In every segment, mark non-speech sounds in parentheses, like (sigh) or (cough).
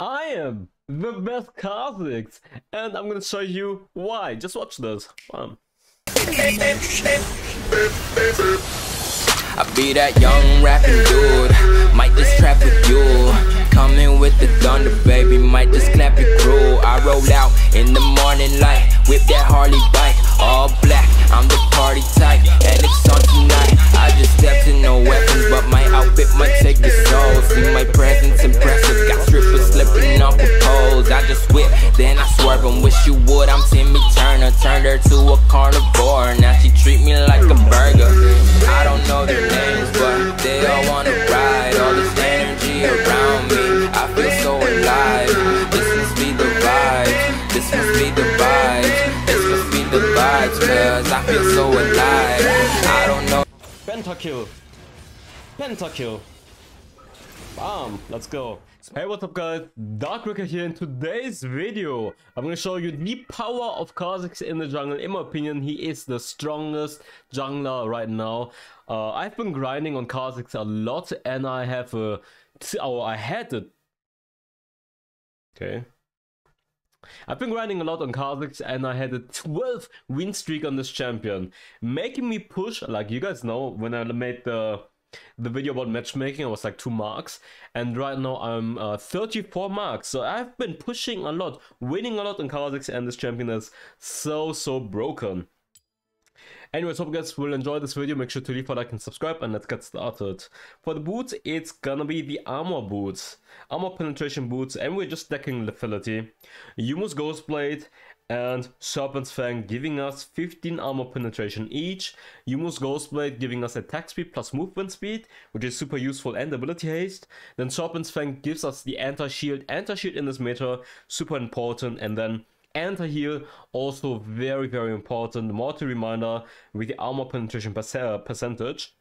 I am the best Kha'Zix, and I'm gonna show you why. Just watch this. Bam. I be that young rapping dude, might just trap with you. Coming with the thunder, baby, might just clap it crew. I roll out in the morning light, whip that Harley bike, all black. I'm the party type, and it's on tonight. I just stepped in no weapons, but my outfit might take the soul. See my presence impressive, got strippers slipping off the poles. I just whip, then I swerve and wish you would. I'm Timmy Turner, turned her to a carnivore. Now she treat me like a burger. I don't know their names, but they all wanna ride. All this energy around cause I feel so alive. I don't know. Pentakill. Pentakill. Bam, let's go. Hey, what's up guys? Darkbreaker here. In today's video, I'm gonna show you the power of Kha'Zix in the jungle. In my opinion, he is the strongest jungler right now. Uh, I've been grinding on Kha'Zix a lot and I have a... Oh, I had a... Okay. I've been grinding a lot on Kha'Zix and I had a 12 win streak on this champion. Making me push, like you guys know, when I made the the video about matchmaking, I was like 2 marks. And right now I'm uh, 34 marks. So I've been pushing a lot, winning a lot on Kha'Zix and this champion is so, so broken. Anyways, hope you guys will enjoy this video. Make sure to leave a like and subscribe and let's get started. For the boots, it's gonna be the armor boots. Armor penetration boots and we're just stacking lethality. Youmuu's Ghostblade and Serpent's Fang giving us 15 armor penetration each. Youmuu's Ghostblade giving us attack speed plus movement speed, which is super useful and ability haste. Then Serpent's Fang gives us the anti-shield. Anti-shield in this meta, super important. And then anti-heal, also very, very important. Mortal Reminder with the armor penetration percentage.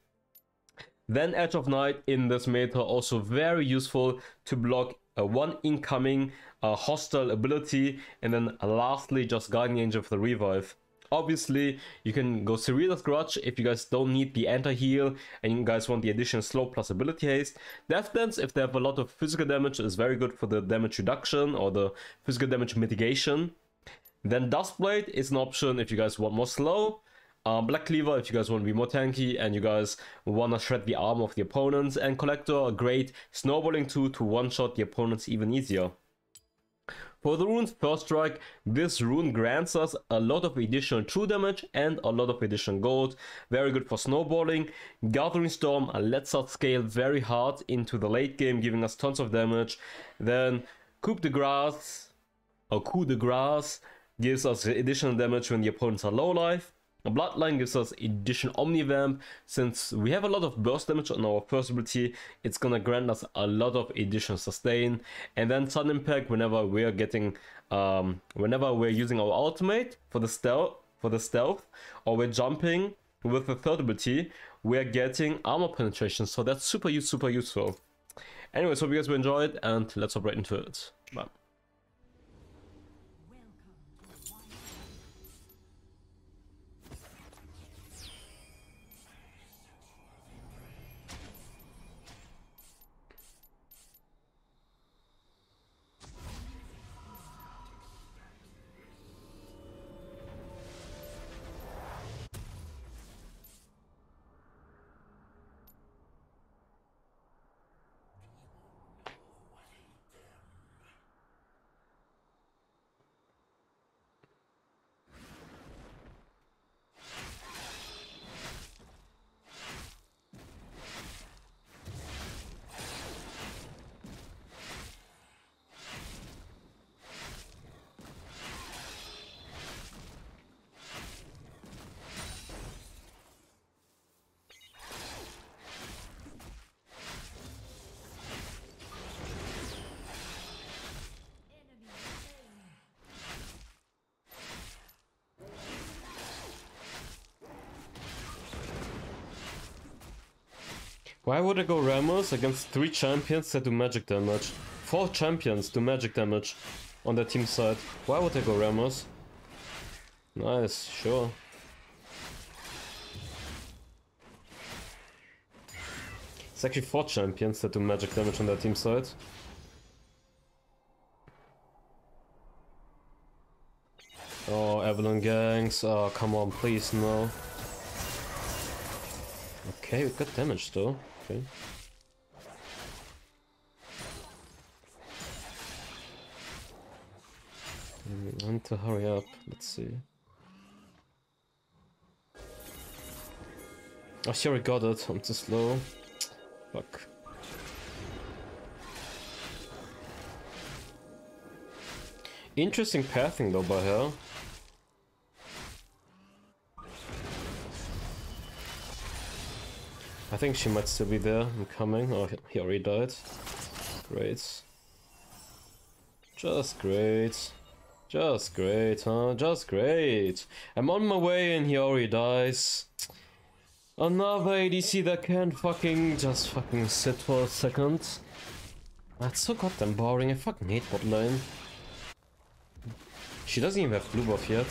Then Edge of Night in this meta, also very useful to block uh, one incoming uh, hostile ability, and then lastly just Guardian Angel for the revive. Obviously, you can go Serylda's Grudge if you guys don't need the anti-heal and you guys want the additional slow plus ability haste. Death Dance, if they have a lot of physical damage, is very good for the damage reduction or the physical damage mitigation. Then Duskblade is an option if you guys want more slow. Uh, Black Cleaver if you guys want to be more tanky and you guys want to shred the arm of the opponents. And Collector, a great snowballing tool to one-shot the opponents even easier. For the runes First Strike, this rune grants us a lot of additional true damage and a lot of additional gold. Very good for snowballing. Gathering Storm lets us scale very hard into the late game, giving us tons of damage. Then Coup de Grace, or Coup de Grace, gives us additional damage when the opponents are low life. A Bloodline gives us additional Omnivamp. Since we have a lot of burst damage on our first ability, it's gonna grant us a lot of additional sustain. And then Sudden Impact whenever we're getting, um, whenever we're using our ultimate for the stealth, for the stealth, or we're jumping with the third ability, we're getting armor penetration. So that's super, super useful. Anyways, hope you guys will enjoy it, and let's hop right into it. Bye. Why would I go Rammus against 3 champions that do magic damage? 4 champions do magic damage on the team side. Why would I go Rammus? Nice, sure. It's actually 4 champions that do magic damage on the team side. Oh, Evelynn gangs. Oh, come on, please, no. Okay, we got damage though. Mm, I need to hurry up. Let's see. Oh, sure got it. I'm too slow. Fuck. Interesting pathing though by her. I think she might still be there. I'm coming. Oh, he already died. Great. Just great. Just great, huh? Just great. I'm on my way and he already dies. Another ADC that can't fucking just fucking sit for a second. That's so goddamn boring. I fucking hate bot lane. She doesn't even have blue buff yet.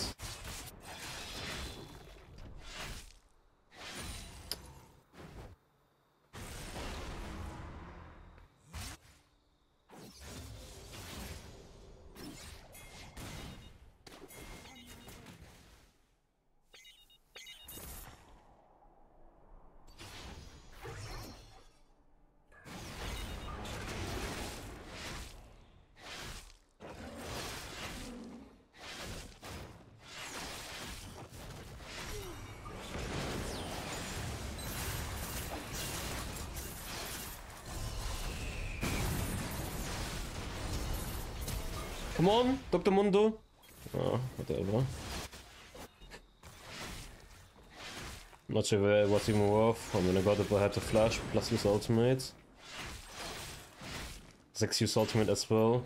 Come on, Dr. Mundo. Oh, whatever. Not sure what's even worth. I mean, I got it, I had to flash plus use ultimate. Zex use ultimate as well.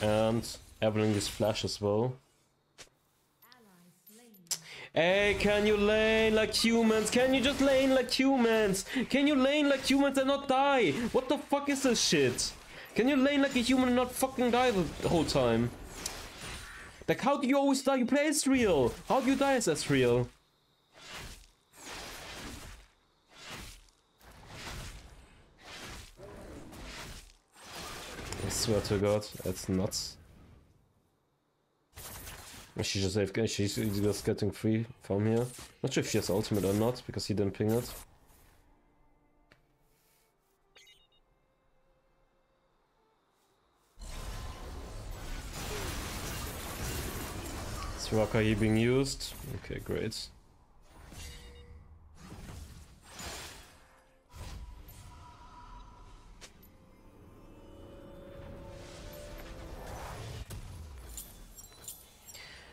And Evelynn use flash as well. Hey, can you lane like humans? Can you just lane like humans? Can you lane like humans and not die? What the fuck is this shit? Can you lane like a human and not fucking die the whole time? Like, how do you always die? You play Ezreal. How do you die as Ezreal? I swear to God, that's nuts. She's just she's just getting free from here. Not sure if she has ultimate or not, because he didn't ping it. Are being used? Okay, great.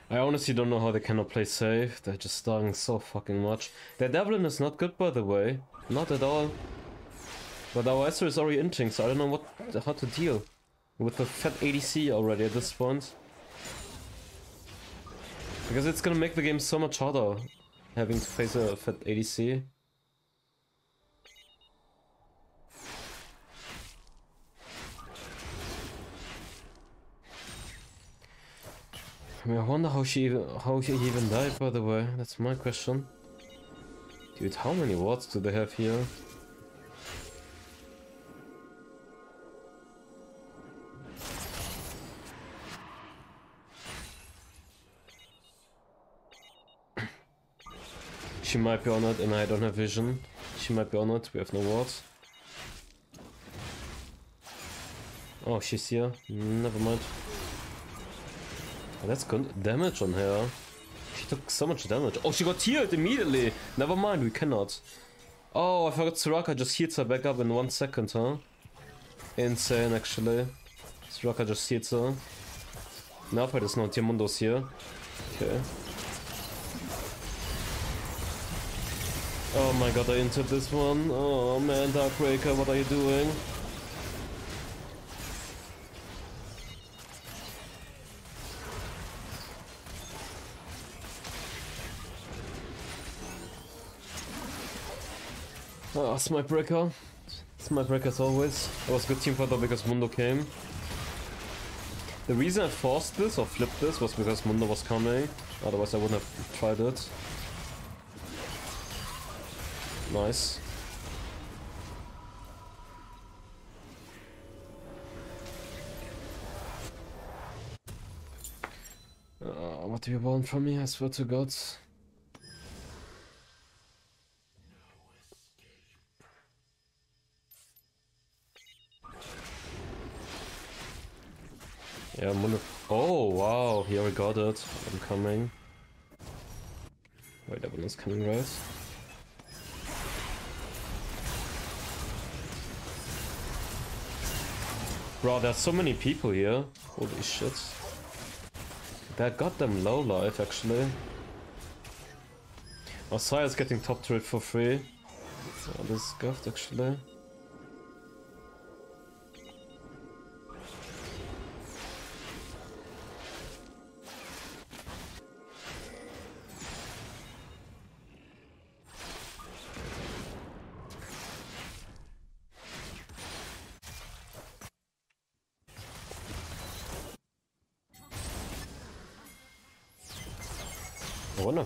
I honestly don't know how they cannot play safe. They're just starting so fucking much. Their Devlin is not good, by the way. Not at all. But our Esther is already inting, so I don't know what how to deal with the fat ADC already at this point. Because it's gonna make the game so much harder having to face a fat ADC. I mean, I wonder how she even, how she even died. By the way, that's my question. Dude, how many wards do they have here? She might be on it and I don't have vision. She might be on it, we have no wards. Oh, she's here. Never mind. That's good damage on her. She took so much damage. Oh, she got healed immediately. Never mind, we cannot. Oh, I forgot Soraka just heals her back up in one second, huh? Insane, actually. Soraka just heals her. Now, if there's no Diamondos here. Okay. Oh my god, I entered this one. Oh man, Darkbreaker, what are you doing? Oh, Smite Breaker. As always. It was good team fight though because Mundo came. The reason I forced this or flipped this was because Mundo was coming. Otherwise I wouldn't have tried it. Nice. Oh what do you want from me? I swear to God. Yeah, I'm gonna... Oh, wow, here we got it. I'm coming. Wait, everyone's coming, right? Bro, there's so many people here. Holy shit. That got them low life, actually. Osiris getting top turret for free. Oh, this is scuffed, actually.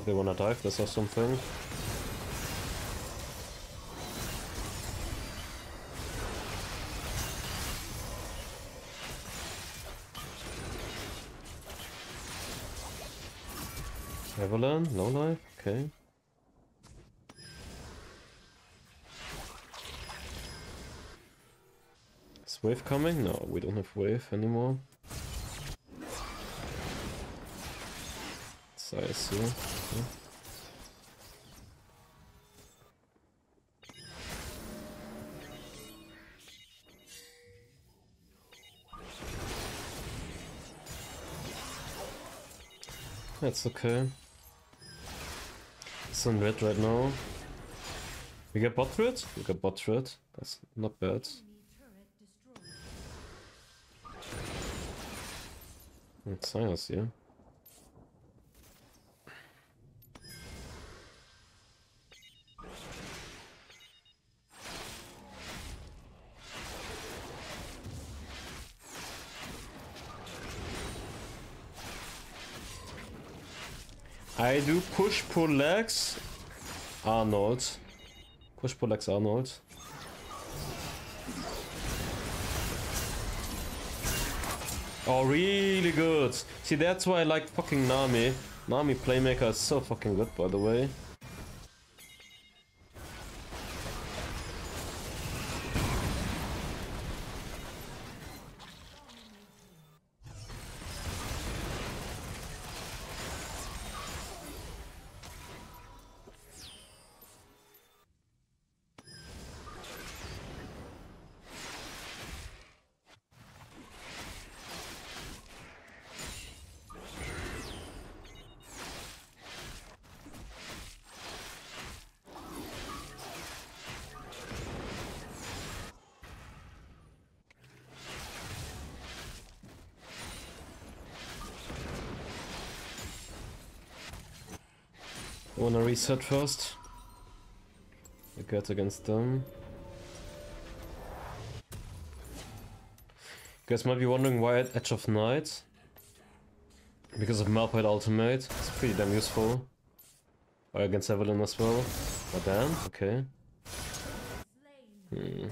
If they wanna dive this or something. Evelynn, no life, okay. Is wave coming? No, we don't have wave anymore. So I see. Okay. That's okay. It's on red right now. We get bot red? We got bot red. That's not bad. It's Sylas, yeah. Push pull legs Arnold. Push pull legs Arnold. Oh, really good. See, that's why I like fucking Nami. Nami Playmaker is so fucking good, by the way. Wanna reset first? We get against them. You guys might be wondering why at Edge of Night. Because of Malphite Ultimate. It's pretty damn useful. Or against Evelynn as well. Oh damn, okay. Hmm.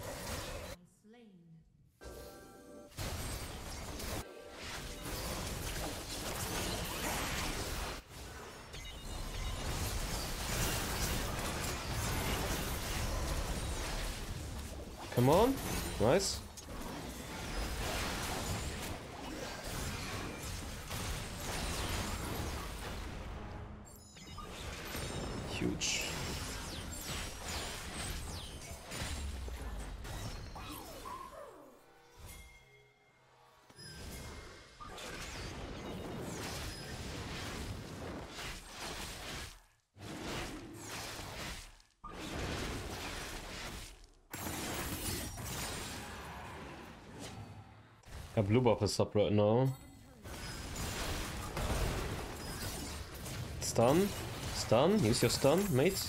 Yeah, blue is up right now. Stun. Stun. Use your stun, mate.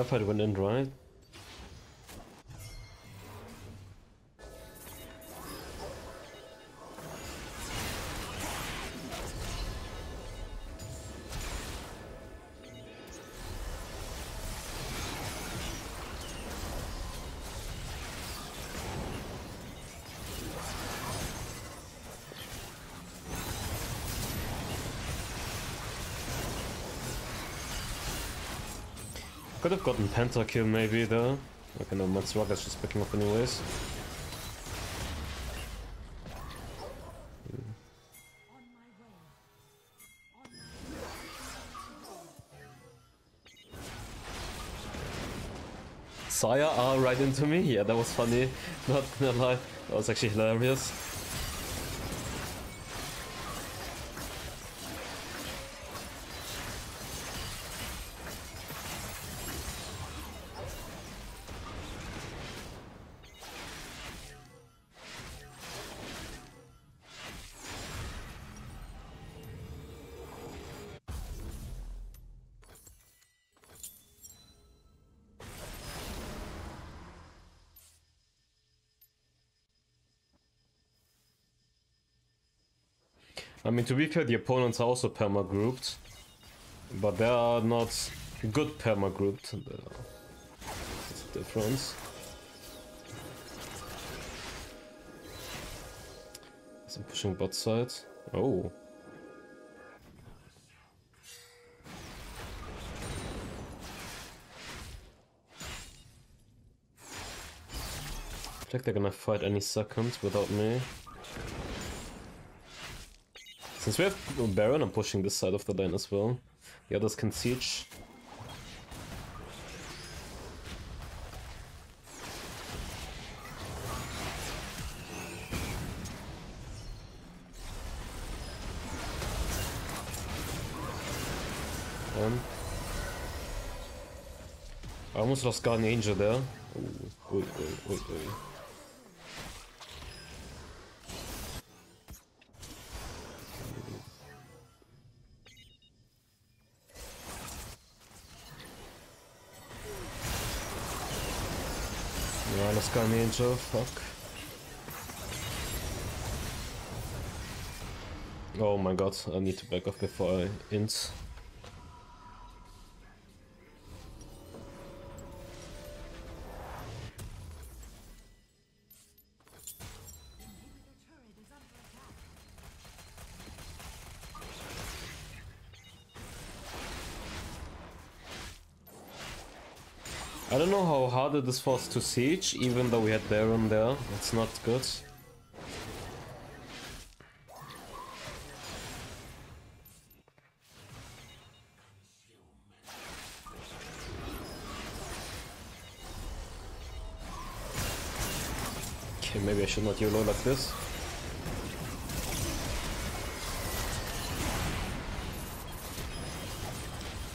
Now fight went in, right? Could have gotten pentakill maybe though. Okay, no, Matsuaga's just picking up anyways. Xayah R right into me? Yeah, that was funny. (laughs) Not gonna lie. That was actually hilarious. I mean, to be fair, the opponents are also perma-grouped, but they are not good perma-grouped. That's the difference. I'm pushing bot side. Oh. I think they're gonna fight any second without me. Since we have Baron, I'm pushing this side of the lane as well. The others can siege. Um, I almost lost Guardian Angel there. Ooh, ooh, ooh, ich so, fuck. Oh my god, I need to back off before I int. Know how hard it is for us to siege, even though we had Baron there. It's not good. Okay, maybe I should not YOLO like this.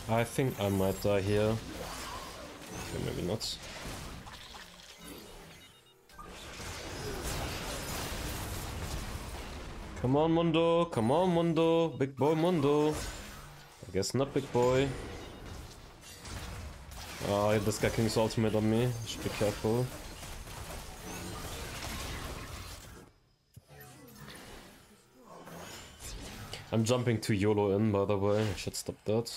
I think I might die here. Okay, maybe not. Come on, Mundo. Come on, Mundo. Big boy, Mundo. I guess not big boy. Oh, this guy can use ultimate on me. Should be careful. I'm jumping to YOLO in, by the way. I should stop that.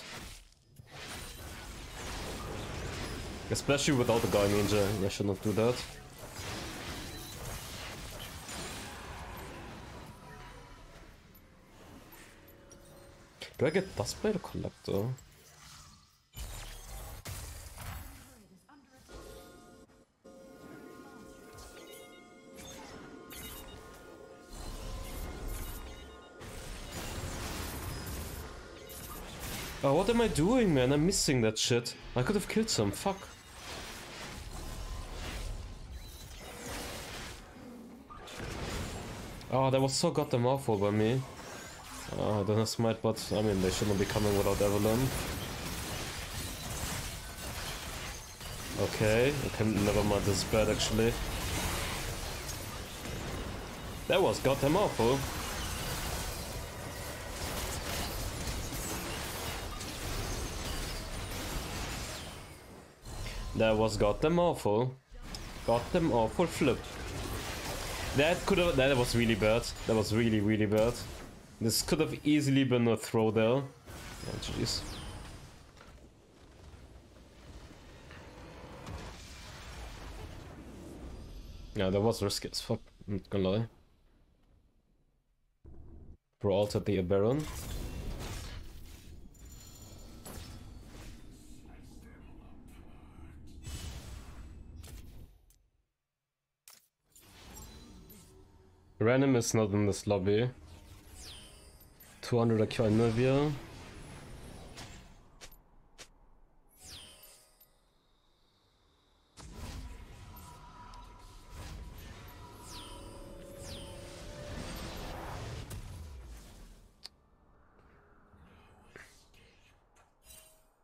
Especially without the guy ninja, I should not do that. Do I get Duskblade Collector? Oh, what am I doing, man? I'm missing that shit. I could have killed some. Fuck. Oh, that was so goddamn awful by me. Uh, oh, I don't have smite, but I mean, they shouldn't be coming without Evelynn. Okay, okay, never mind, this is bad actually. That was goddamn awful. That was goddamn awful. Goddamn awful flip. That could have. That was really bad. That was really, really bad. This could have easily been a throw there. Oh, jeez. Yeah, that was risky as fuck. I'm not gonna lie. Bro altered the Baron. Random is not in this lobby. 200 IQ Nivea.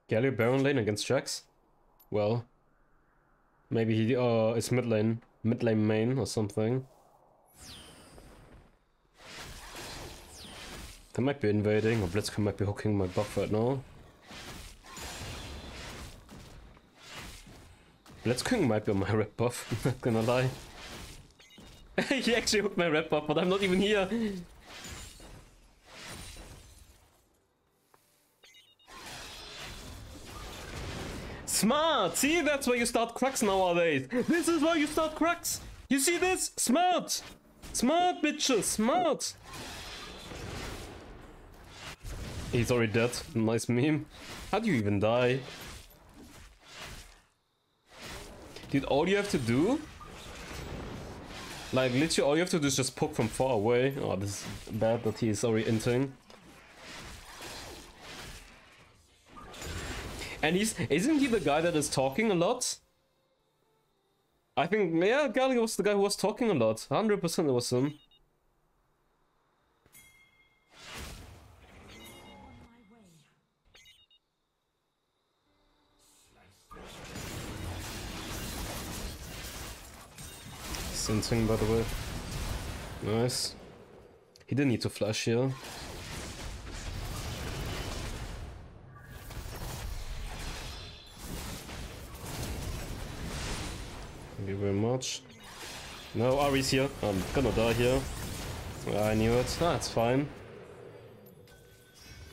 Galio Baron lane against Jax? Well, maybe he uh, is mid lane, mid lane main or something. They might be invading, or Blitzcrank might be hooking my buff right now. Blitzcrank might be on my (laughs) red buff, (laughs) not gonna lie. (laughs) he actually hooked my red buff, but I'm not even here. Smart! See, that's where you start cracks nowadays. This is where you start cracks. You see this? Smart! Smart, bitches, smart! He's already dead. Nice meme. How do you even die? Dude, all you have to do... Like, literally all you have to do is just poke from far away. Oh, this is bad that he is already entering. And he's... Isn't he the guy that is talking a lot? I think, yeah, Gali was the guy who was talking a lot. 100% it was him. Sensing, by the way. Nice. He didn't need to flash here. Thank you very much. No, Ahri's here. I'm gonna die here. I knew it. Ah, it's fine.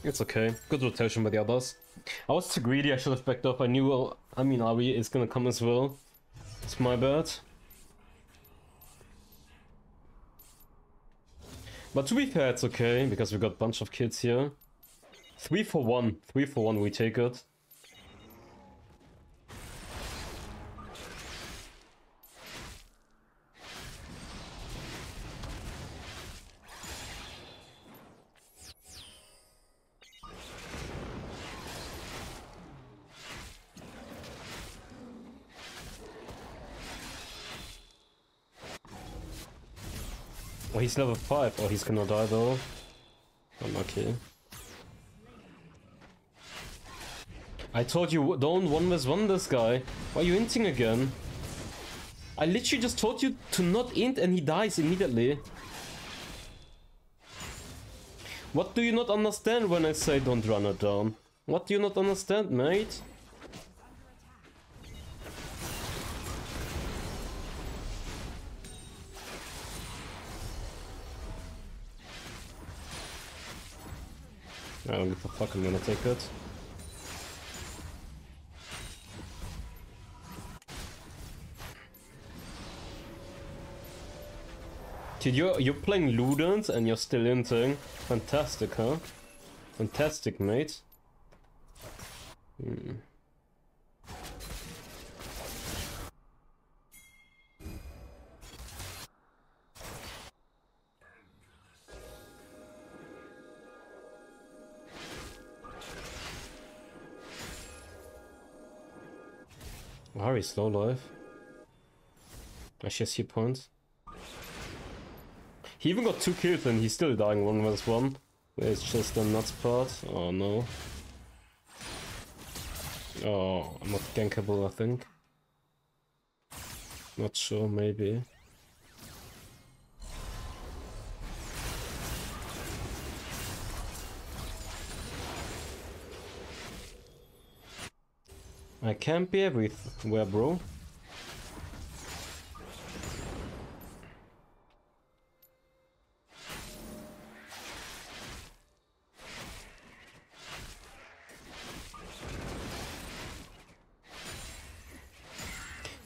It's okay. Good rotation by the others. I was too greedy, I should have backed up. I knew, well, I mean, Ahri is gonna come as well. It's my bad. But to be fair, it's okay, because we got a bunch of kids here. Three for one. Three for one, we take it. He's level 5. Oh, he's gonna die though. I'm Unlucky. I told you, don't 1 vs 1 this guy. Why are you inting again? I literally just told you to not int and he dies immediately. What do you not understand when I say don't run it down? What do you not understand, mate? Gonna take it. Dude, you're, you're playing Ludens and you're still inting. Fantastic, huh? Fantastic, mate. Hmm. Very slow life. I just see points. He even got two kills and he's still dying one versus one. It's just a nuts part. Oh no. Oh, I'm not gankable, I think. Not sure, maybe. I can't be everywhere, bro.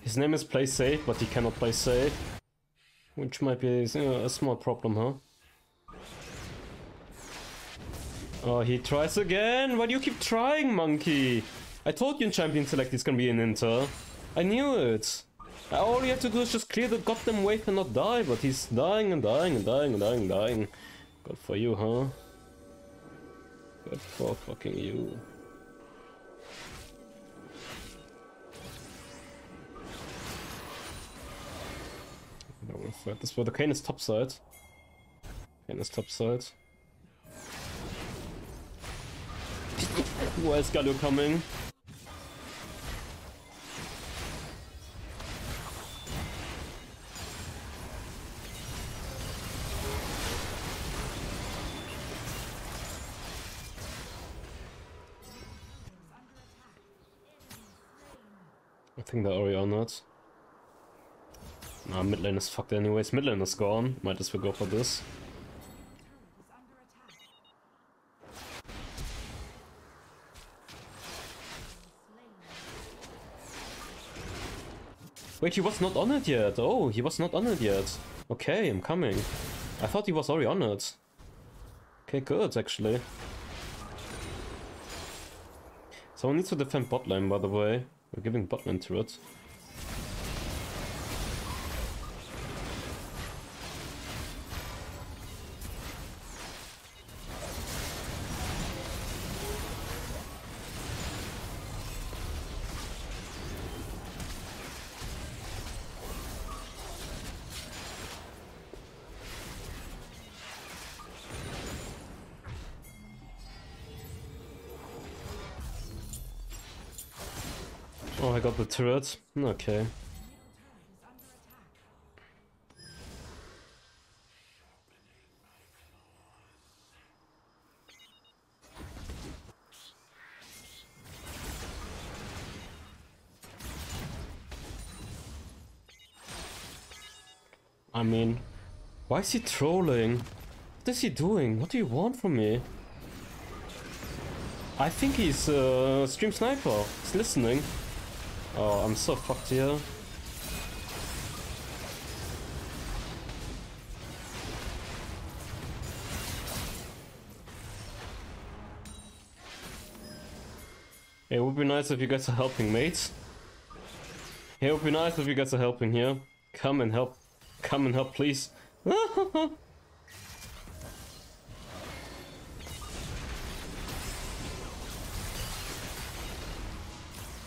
His name is Play Safe, but he cannot play safe. Which might be uh, a small problem, huh? Oh, he tries again! Why do you keep trying, monkey? I told you in Champion Select he's gonna be an Inter. I knew it. All you have to do is just clear the goddamn wave and not die, but he's dying and dying and dying and dying and dying. Good for you, huh? Good for fucking you. This where the Kayn is topside. Kayn is topside. Where's Galio coming? Think they're already on it. Nah, mid lane is fucked anyways. Mid lane is gone. Might as well go for this. Wait, he was not on it yet. Oh, he was not on it yet. Okay, I'm coming. I thought he was already on it. Okay, good, actually. Someone needs to defend bot lane, by the way. We're giving bot lane the turret. Okay. I mean, why is he trolling? What is he doing? What do you want from me? I think he's a uh, stream sniper. He's listening. Oh, I'm so fucked here. It would be nice if you guys are helping, mates. It would be nice if you guys are helping here. Come and help. Come and help, please. (laughs)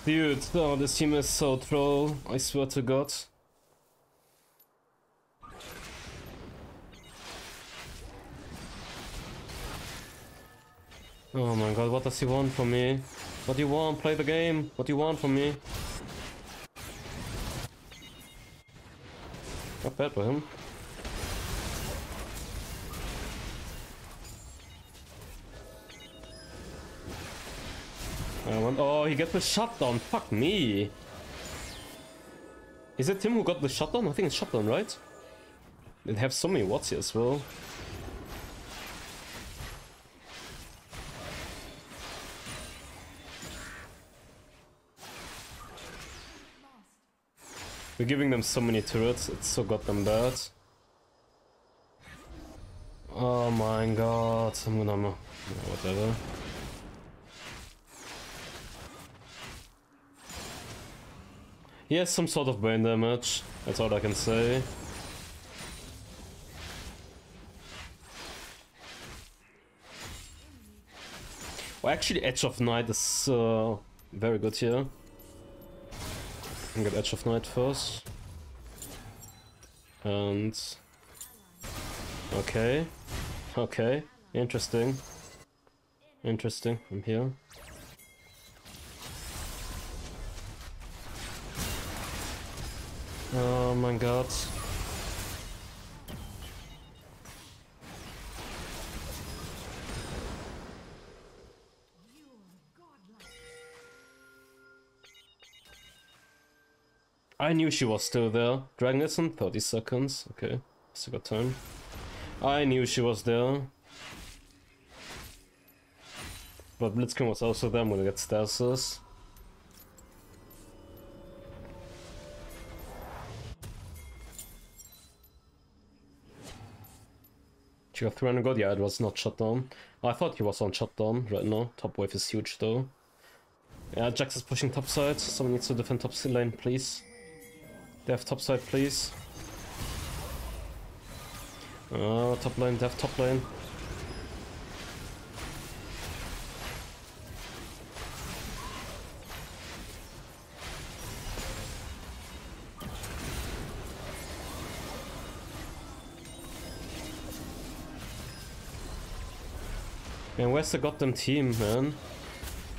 Dude, oh, this team is so troll, I swear to god. Oh my god, what does he want from me? What do you want? Play the game. What do you want from me? Not bad for him. Oh, he gets the shutdown. Fuck me. Is it him who got the shutdown? I think it's shutdown, right? They have so many watts here as well. We're giving them so many turrets, it's so goddamn bad. Oh my god, I'm gonna... whatever. He has some sort of brain damage, that's all I can say. Well, actually, Edge of Night is uh, very good here. I get Edge of Night first. And... Okay. Okay. Interesting. Interesting. I'm here. Oh my god. I knew she was still there. Dragon Lesson, 30 seconds. Okay, still got time. I knew she was there. But Blitzcrank was also there. I'm gonna get stasis. Got 300 gold? Yeah, it was not shut down. I thought he was on shutdown right now. Top wave is huge though. Yeah, Jax is pushing top side. Someone needs to defend top lane, please. Dev top side, please. Oh, top lane, dev top lane. Man, where's the goddamn team, man?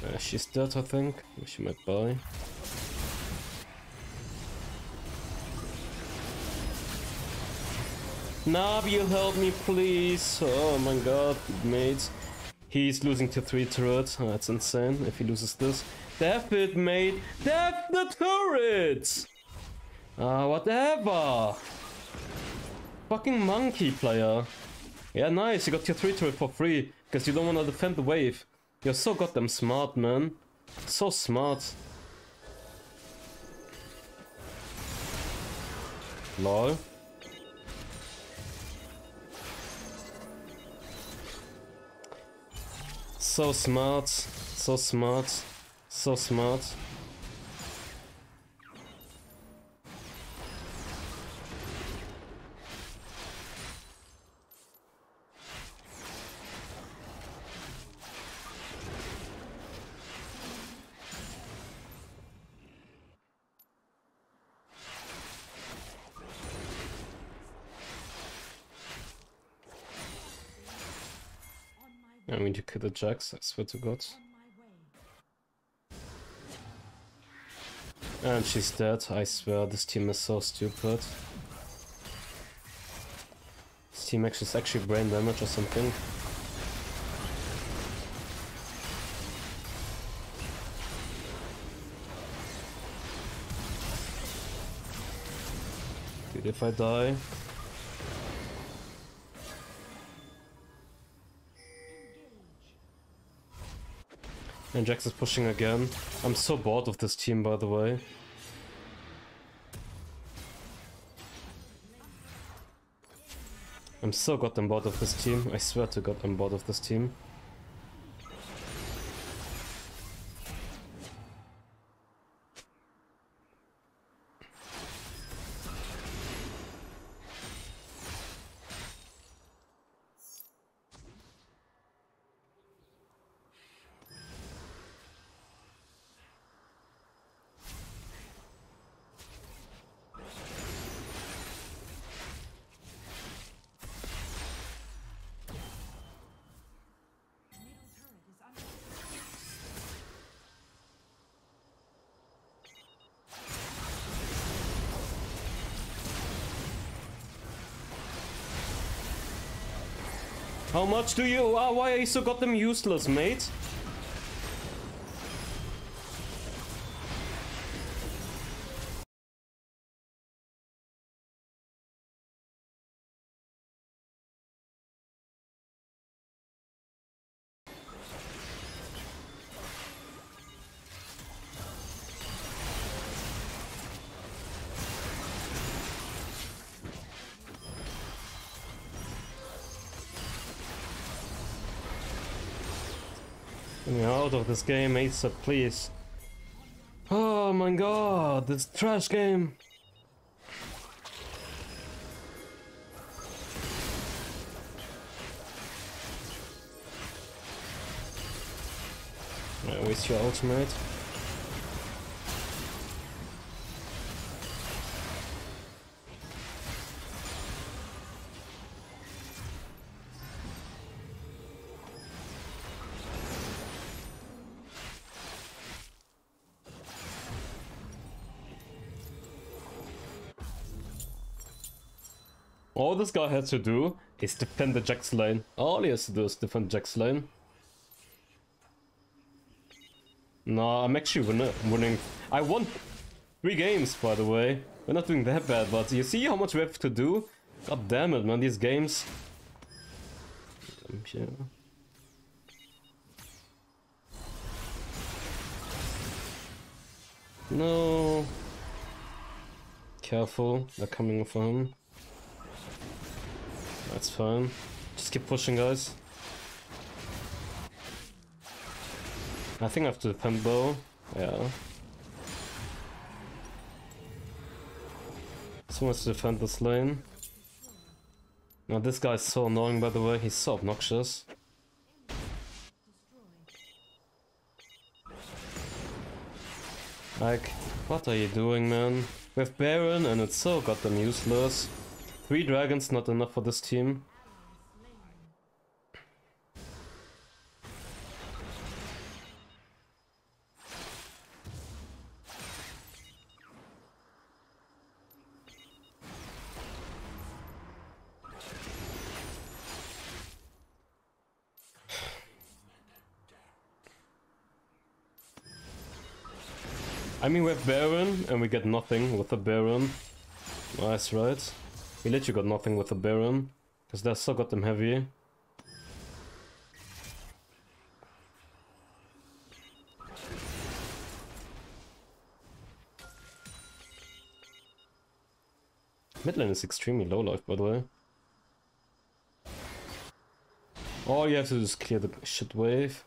Uh, she's dead, I think. She might buy. Nabil, help me, please! Oh my god, mate. He's losing to 3 turrets. Oh, that's insane if he loses this. Death it, mate! Death the turrets! Ah, uh, whatever! Fucking monkey player. Yeah, nice, you got your 3 turret for free. Because you don't want to defend the wave. You're so goddamn smart, man. So smart. Lol. So smart. So smart. So smart. I mean to kill the Jax, I swear to god. And she's dead, I swear this team is so stupid. This team actually is actually brain damage or something. Dude, if I die, And Jax is pushing again. I'm so bored of this team, by the way. I'm so goddamn bored of this team. I swear to god I'm bored of this team. How much do you... Uh, why you so goddamn useless, mate? This game, eh? ASAP, please. Oh my god, this trash game. Right, waste your ultimate. All this guy has to do is defend the Jax lane. All he has to do is defend Jax lane. No, I'm actually winning. winning. I won Three games, by the way. We're not doing that bad, but you see how much we have to do? God damn it, man, these games. No. Careful, they're coming for him. That's fine. Just keep pushing, guys. I think after the defend bow. Yeah. Someone to defend this lane. Now this guy is so annoying by the way, he's so obnoxious. Like, what are you doing man? We have Baron and it's so goddamn useless. Three dragons not enough for this team. I mean, we have Baron, and we get nothing with the Baron. Nice, right? We literally got nothing with the Baron, because they're so goddamn heavy. Mid lane is extremely low life, by the way. All you have to do is clear the shit wave.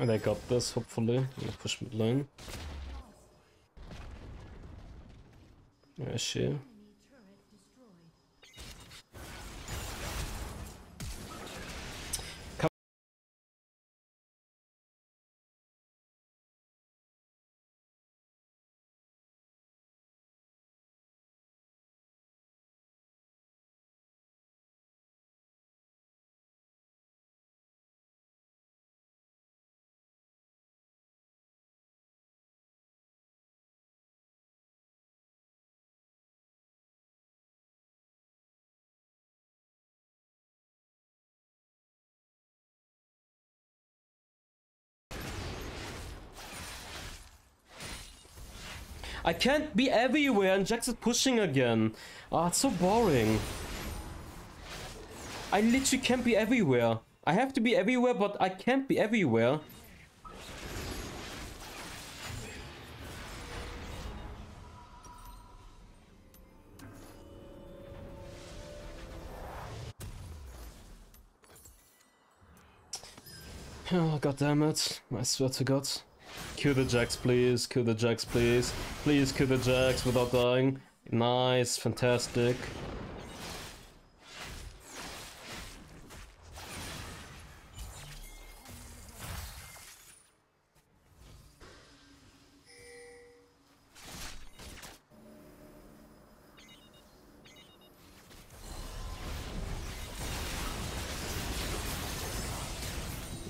And I got this, hopefully. Push mid lane. Where is she? I can't be everywhere and Jax is pushing again. Ah, oh, it's so boring. I literally can't be everywhere. I have to be everywhere, but I can't be everywhere. Oh, god damn it. I swear to god. Kill the Jax, please. Kill the Jax, please. Please kill the Jax without dying. Nice, fantastic.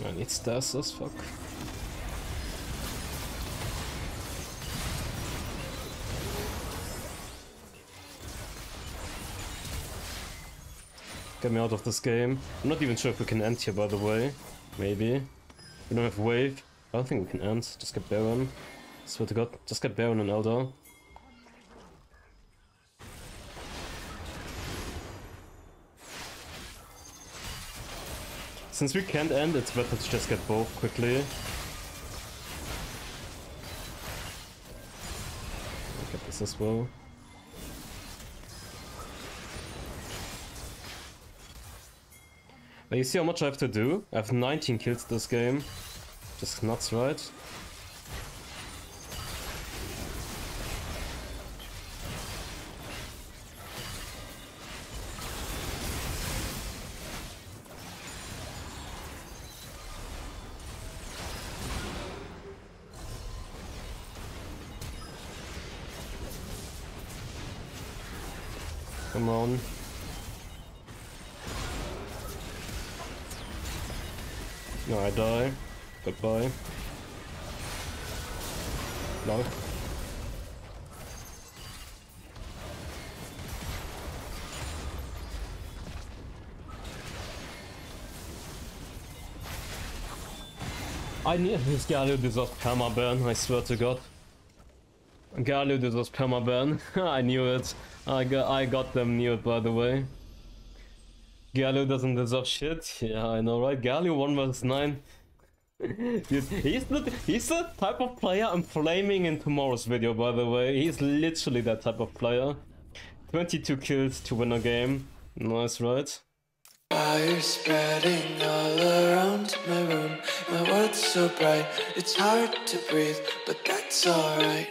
I need stasis, fuck. Get me out of this game. I'm not even sure if we can end here, by the way. Maybe. We don't have wave. I don't think we can end. Just get Baron. Swear to god. Just get Baron and Elder. Since we can't end, it's better to just get both quickly. Get this as well. Now you see how much I have to do? I have 19 kills this game. Just nuts, right? Come on. No, I die. Goodbye. No. I knew this Galio deserves permaburn, I swear to god. Galio deserves permaburn. (laughs) I knew it. I got I got them knew it by the way. Galio doesn't deserve shit. Yeah, I know, right? Galio 1 vs 9. (laughs) Dude, he's the he's the type of player I'm flaming in tomorrow's video, by the way. He's literally that type of player. 22 kills to win a game. Nice, right? Fire spreading all around my room. My world's so bright, it's hard to breathe, but that's alright.